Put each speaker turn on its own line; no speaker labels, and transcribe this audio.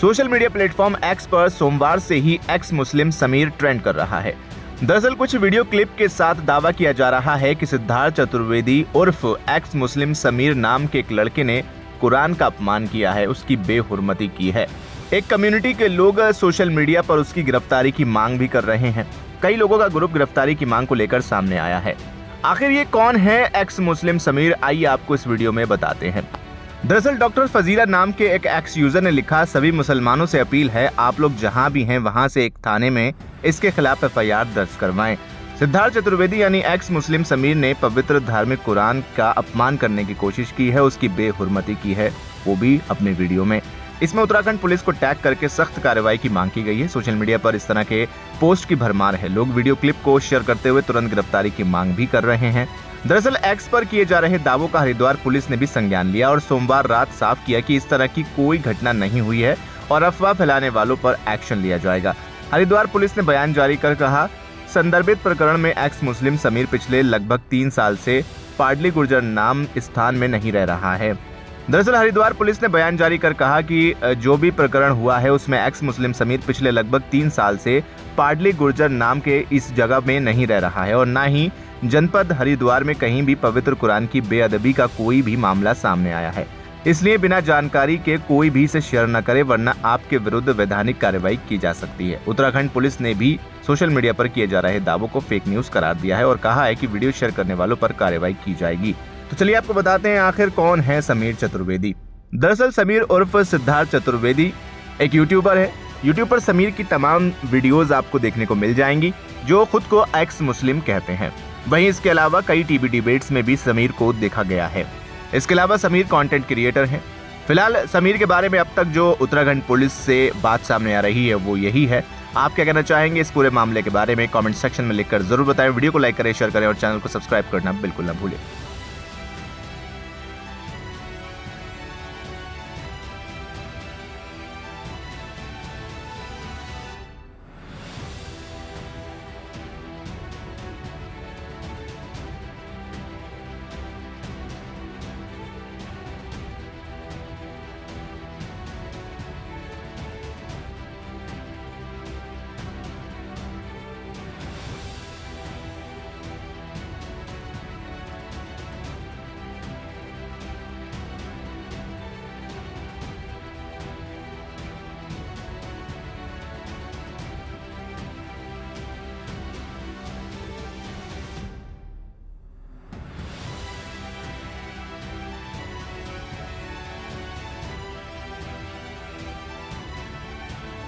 Social media platform x पर सोमवार से ही एक्स मुस्लिम समीर ट्रेंड कर रहा है। दरअसल कुछ वीडियो क्लिप के साथ दावा किया जा रहा है कि सिद्धार्थ चतुर्वेदी उर्फ़ एक्स मुस्लिम समीर नाम के एक लड़के ने कुरान का अपमान किया है, उसकी बेहुरमती की है। एक कम्युनिटी के लोग सोशल मीडिया पर उसकी गिरफ्तारी की मांग भी कर रहे हैं। कई लोगों का ग्रुप गिरफ्तारी की मांग को लेकर सामने आया है। आखिर ये कौन है एक्स मुस्लिम समीर? आइए आपको इस वीडियो में बताते हैं। दरअसल, डॉक्टर फजीला नाम के एक एक्स यूज़र ने लिखा, सभी मुसलमानों से अपील है, आप लोग जहाँ भी हैं, वहाँ से एक थाने में इसके खिलाफ एफआईआर दर्ज करवाएँ। सिद्धार्थ चतुर्वेदी, यानी एक्स मुस्लिम समीर ने पवित्र धार्मिक कुरान का अपमान करने की कोशिश की है, उसकी बेहुरमती की है, वो भी अपने वीडियो में। इसमें उत्तराखंड पुलिस को टैग करके सख्त कार्रवाई की मांग की गई है। सोशल मीडिया पर इस तरह के पोस्ट की भरमार है। लोग वीडियो क्लिप को शेयर करते हुए तुरंत गिरफ्तारी की मांग भी कर रहे हैं। दरअसल एक्स पर किए जा रहे दावों का हरिद्वार पुलिस ने भी संज्ञान लिया और सोमवार रात साफ़ किया कि इस तरह की कोई घटना नहीं हुई है और अफवाह फैलाने वालों पर एक्शन लिया जाएगा। हरिद्वार पुलिस ने बयान जारी कर कहा, संदर्भित प्रकरण में एक्स मुस्लिम समीर पिछले लगभग तीन साल से पाडली गुर्जर नाम स्थान में नहीं रह रहा है। दरअसल हरिद्वार पुलिस ने बयान जारी कर कहा कि जो भी प्रकरण हुआ है उसमें एक्स मुस्लिम समीर पिछले लगभग तीन साल से पाडली गुर्जर नाम के इस जगह में नहीं रह रहा है और न ही जनपद हरिद्वार में कहीं भी पवित्र कुरान की बेअदबी का कोई भी मामला सामने आया है। इसलिए बिना जानकारी के कोई भी इसे शेयर न करे, वरना आपके विरुद्ध वैधानिक कार्रवाई की जा सकती है। उत्तराखंड पुलिस ने भी सोशल मीडिया पर किए जा रहे दावों को फेक न्यूज़ करार दिया है और कहा है कि वीडियो शेयर करने वालों पर कार्रवाई की जाएगी। तो चलिए आपको बताते हैं आखिर कौन है समीर चतुर्वेदी। दरअसल समीर उर्फ़ सिद्धार्थ चतुर्वेदी एक यूट्यूबर है। यूट्यूब पर समीर की तमाम वीडियोस आपको देखने को मिल जाएँगी, जो खुद को एक्स मुस्लिम कहते हैं। वहीं इसके अलावा कई टीवी डिबेट्स में भी समीर को देखा गया है। इसके अलावा समीर कंटेंट क्रिएटर हैं। फ़िलहाल समीर के बारे में अब तक जो उत्तराखंड पुलिस से बात सामने आ रही है, वो यही है। आप क्या कहना चाहेंगे इस पूरे मामले के बारे में? कमेंट सेक्शन में लिखकर ज़रूर बताएँ। वीडियो को लाइक करें शेयर करें और चैनल को सब्सक्राइब करना बिल्कुल ना भूलें।